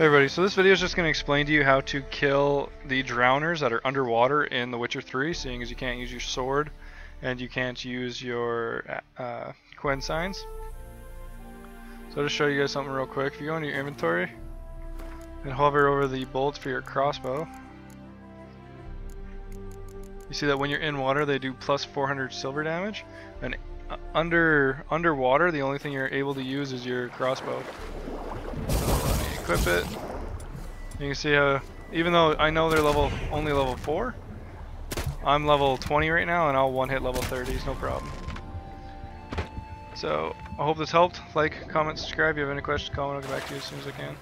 Hey everybody, so this video is just going to explain to you how to kill the drowners that are underwater in The Witcher 3, seeing as you can't use your sword and you can't use your uh, Quen signs. So I'll just show you guys something real quick. If you go into your inventory and hover over the bolts for your crossbow, you see that when you're in water they do plus 400 silver damage, and uh, under underwater the only thing you're able to use is your crossbow equip it. You can see how, even though I know they're level only level 4, I'm level 20 right now and I'll one hit level 30s, no problem. So, I hope this helped. Like, comment, subscribe. If you have any questions, comment, I'll get back to you as soon as I can.